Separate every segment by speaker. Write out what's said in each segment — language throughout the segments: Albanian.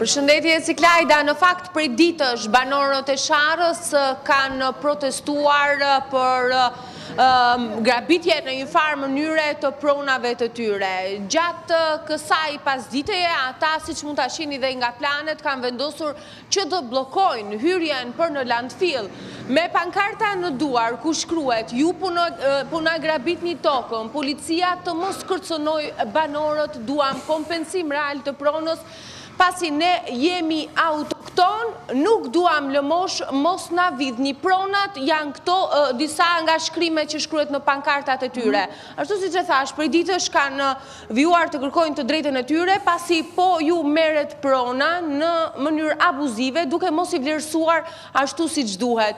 Speaker 1: Përshëndetje Siklajda, në fakt prej ditësh banorët e Sharrës kanë protestuar për grabitje në një farë mënyre të pronave të tyre. Gjatë kësaj pasditeje, ata siç mund ta shihni dhe nga planet kanë vendosur që të bllokojnë hyrjen për në landfill, me pankarta në duar ku shkruhet ju po na grabitni tokën, policia të mos kërcënojë banorët, duam kompensim real të pronës, pasi ne jemi autoktonë, nuk duam lëmoshë, mos na vidhni pronat, janë këto disa nga shkrimet që shkruhet në pankartat e tyre. Ashtu siç e thashë, prej ditësh kanë Vijuar të kërkojnë të drejtën e tyre, pasi po ju merret prona në mënyrë abuzive, duke mos i vlerësuar ashtu siç duhet.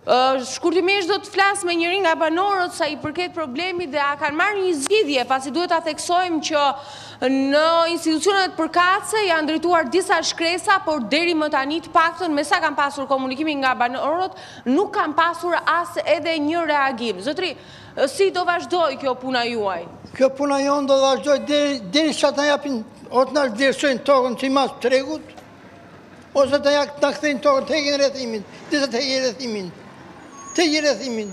Speaker 1: Shkurtimisht do të flas me njërin nga banorët sa i përket problemit dhe a kanë marrë një zgjidhje, pasi duhet ta theksojmë që në institucionet përkatëse janë drejtuar disa shkresa, por deri më tani të paktën me sa kam pasur komunikimin nga banorët, nuk kanë pasur as edhe një reagim. Zotëri, Si do vazhdojë kjo puna juaj?
Speaker 2: Kjo puna jonë do të vazhdojë deri deri sa të na japin o të na vlerësojnë tokën si mas tregut, ose të na kthejnë tokën, të hekin rrethimin, dhe të hekin rrethimin. Të hekin rrethimin.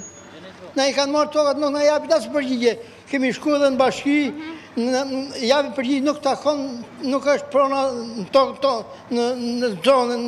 Speaker 2: Na i kanë marrë tokat, nuk na japin as përgjigje. Kemi shku edhe në bashki, japin përgjigje, nuk të takon, nuk është prona në tokë, në zonën,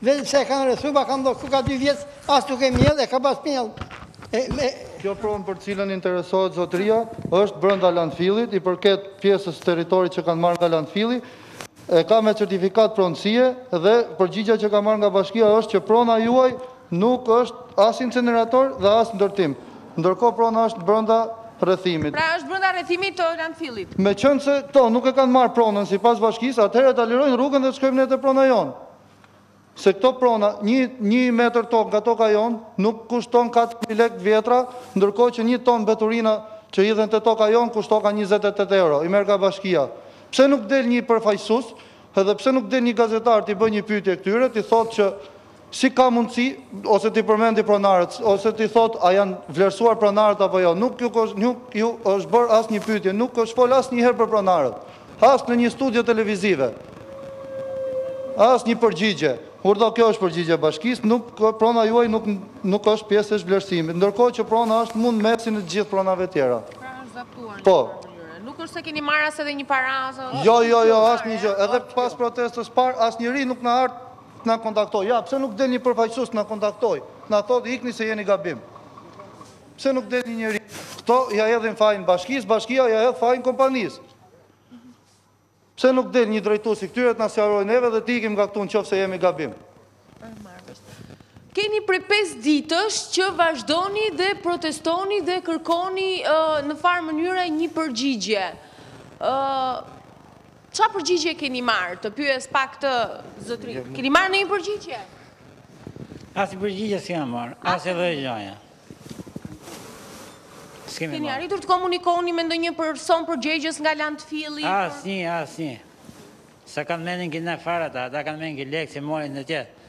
Speaker 1: Vetëm se e
Speaker 2: kanë rrethu, po ka dy, ka dy vjet, as nuk e mjell, e ka pas mjell.
Speaker 3: Kjo pronë për cilën interesohet zotëria është brenda landfillit, i përket pjesës së territorit që ka marrë landfilli, e ka me certifikatë pronësie dhe përgjigja që ka marrë nga bashkia është që prona juaj nuk është as incenerator dhe as ndërtim. Ndërkohë prona është brenda rrethimit.
Speaker 1: Pra është brenda rrethimit të
Speaker 3: landfillit. Meqenëse këto nuk e kanë marrë pronën sipas bashkisë, atëherë ta lirojnë rrugën dhe të shkojmë ne te prona jonë. Se kjo prona, një një metër tokë nga toka jonë, nuk kushton katër mijë lekë të vjetra, ndërkohë që një ton mbeturina që hidhen te toka jonë kushtoka njëzet e tetë euro, i merr nga bashkia. Pse nuk del një përfaqësues, edhe pse nuk del një gazetar t'i bëjë një pyetje këtyre, t'i thotë që Si ka mundësi ose t'i përmendi pronarët, ose t'i thotë a janë vlerësuar pronarët apo jo. Nuk ju, nuk ju është bërë asnjë pytje, nuk është folë asnjëherë për pronarët. As në një studio televizive. Asnjë përgjigje. Urdhëro, kjo është përgjigje e bashkisë, nuk, prona juaj nuk, nuk është pjesë e shpronësimit. Ndërkohë që prona është mu n'mesin e gjithë pronave tjera.
Speaker 1: Pra është zaktuar një
Speaker 3: po.
Speaker 1: Nuk është se keni marrë as edhe një para.
Speaker 3: Jo, jo, jo, asnjë gjë. Edhe pas protestës parë, asnjeri nuk ka ardhë Të na kontaktojë. Ja, pse nuk del një përfaqësues të na kontaktojë. Të na thotë ikni se jeni gabim. Pse nuk del një njeri. Këto ia hedhin fajin bashkisë, bashkia ia hedh fajin kompanisë. Pse nuk del një drejtues i këtyre të na sqarojë neve dhe të ikim nga këtu në qoftë se jemi gabim.
Speaker 1: Keni prej 5 ditësh që vazhdoni dhe protestoni dhe kërkoni njëfarë mënyre një përgjigje. Çfarë përgjigje keni marrë, të pyes pak këtë zotëri? Keni marrë ndonjë përgjigje?
Speaker 4: Asnjë përgjigje s'kam marrë, asnji gjë.
Speaker 1: Keni arritur të komunikoni me ndonjë person përgjegjës nga landfilli?
Speaker 4: Asnjë, asnjë. Sa kanë mendjen kinse fare ata, ata kanë mendjen ke lekët, s'e mbajnë në tjetë.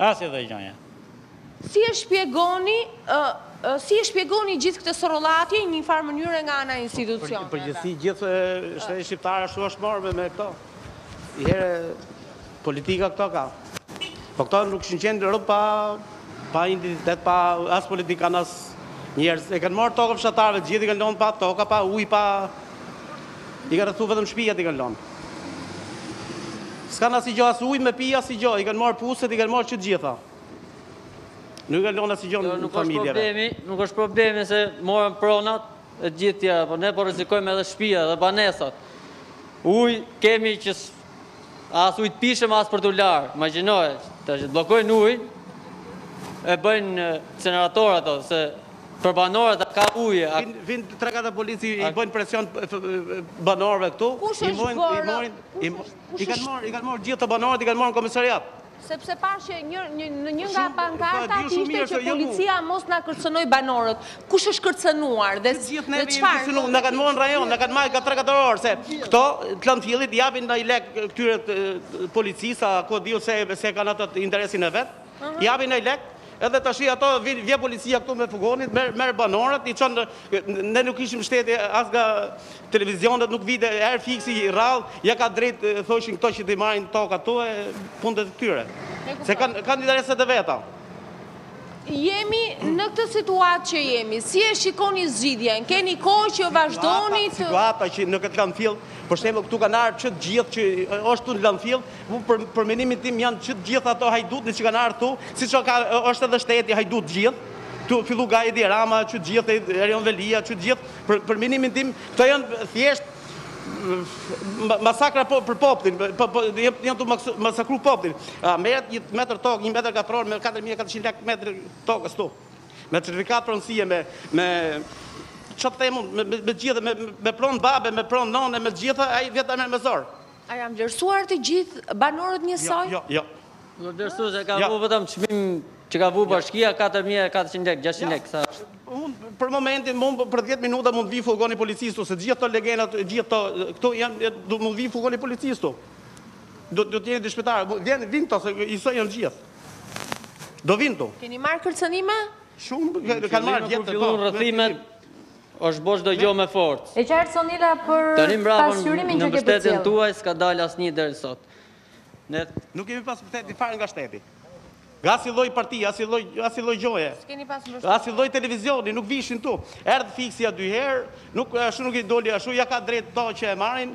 Speaker 4: As i dëgjojnë.
Speaker 1: Si e shpjegoni, si e shpjegoni gjithë këtë sorollatje në njëfarë mënyre nga ana e
Speaker 5: institucioneve? Për gjithësi gjithë shteti shqiptar ashtu është marrë me këto. Njëherë politika këto ka. Po këto duket se janë qenie rob pa, pa identitet, pa as politikanë, as njerëz. E kanë marrë tokën fshatarëve, gjithë i kanë lonë pa toka, pa uj, pa I kanë rrethu vetëm shpijat i kanë lënë. S'kanë asgjë as ujë me pi asgjë, i kanë marrë puset, i kanë marrë që të gjitha. Nuk i kanë
Speaker 6: lënë
Speaker 5: asgjë, jo,
Speaker 6: nuk është problemi, nuk është problemi se morën pronat e të gjitha tjerat, por ne po rrezikojmë edhe shtëpitë dhe banesat. Ujë kemi që As ujë të pishëm as për t'u larë. Imagjinoje, tash të bllokojnë ujin. E bëjnë incenerator ata se për banorët s'ka ujë.
Speaker 5: Vin vin tre katër policë, i bëjnë presion banorëve këtu.
Speaker 1: Kush është bërë?
Speaker 5: I kanë marrë, i kanë marrë gjithë këta banorët, i kanë marrë në komisariat.
Speaker 1: Sepse pashë që një, një, në një nga pankartat ishte që policia mos na kërcënojë banorët. Kush është kërcënuar dhe
Speaker 5: Të gjithë neve jemi kërcënuar, na kanë marrë në rajon, na kanë marrë ka 3-4 orë se këto të landfillit japin ndonjë lek këtyre policisë, a ku di unë se se kanë atë interesin e vet. Japin ndonjë lek. Edhe tashi ato vin vjen policia këtu me furgonin, merr merr banorët, i çon ne nuk na sheh shteti as nga televizionet nuk vijnë, erdhi Fiksi një radhë, ia ka drejt thoshin këto që t'i marrin tokat këtu e punët e tyre. Se kanë kanë interesat e veta.
Speaker 1: Jemi në këtë situatë që jemi. Si e shikoni zgjidhjen? Keni kohë që vazhdoni të
Speaker 5: Situata që në këtë landfill, për shembull këtu kanë ardhur që të gjithë që është këtu në landfill, Unë për për mendimin tim janë që të gjithë ato hajdutët që kanë ardhur këtu, siç ka është edhe shteti hajdut të gjithë. Tu fillu nga Edi Rama, që të gjithë Erion Veliaj, që të gjithë për për mendimin tim, këto janë thjesht ma- masakra për popullin, po po janë janë tu maksu- masakru popullin. A, Merret një metër tokë, një metër katror me 4400 lekë metër tokë këtu. Me certifikatë pronësie, me me çfarë të them unë, me me me të gjitha, me me pronë babe, me pronë nëne, me të gjitha, ai vjen ta merr me zor.
Speaker 1: A janë vlerësuar të gjithë banorët njësoj?
Speaker 5: Jo, jo,
Speaker 6: jo. Vlerësuesi ka vu vetëm çmim që ka vu jo. bashkia 4400 lek, 600 lek, sa është.
Speaker 5: Unë për momentin, mund për 10 minuta mund të vi furgoni policisë ktu, se gjithë te legenat, gjithë të, këtu janë, mund të vi furgoni policisë ktu. Do, do të jeni të shpetarë, vjen, vin të, se iso janë gjithë. Do vin të.
Speaker 1: Keni marrë kërcënime?
Speaker 5: Shumë, kanë marrë
Speaker 6: vjetë
Speaker 5: të po.
Speaker 6: Rrethimet, Është bo çdo gjo me forcë.
Speaker 7: E qartë Sonila për pasqyrimin që ke përcjell.
Speaker 6: Tani mbrapa në mbështetjen tuaj s'ka dalë asnji deri sot. Ne
Speaker 5: nuk kemi pas mbështetje fare nga shteti. Nga asnjë lloj partie, asnjë lloj, asnjë lloj gjoje.
Speaker 1: S'keni pas mbështetje.
Speaker 5: Asnjë lloj televizioni, nuk vishin këtu. Erdh fiksi ja dy herë, nuk ashtu nuk i doli ashtu, ja ka drejt ato që e marrin,